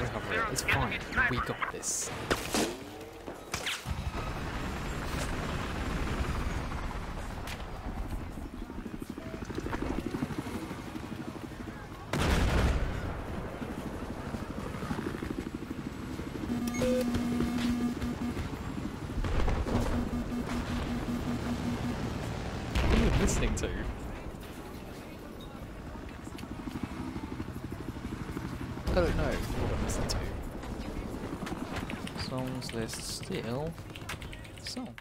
It's fine. We got this. Listening to? Don't know what I'm listening to. Songs list still. Song.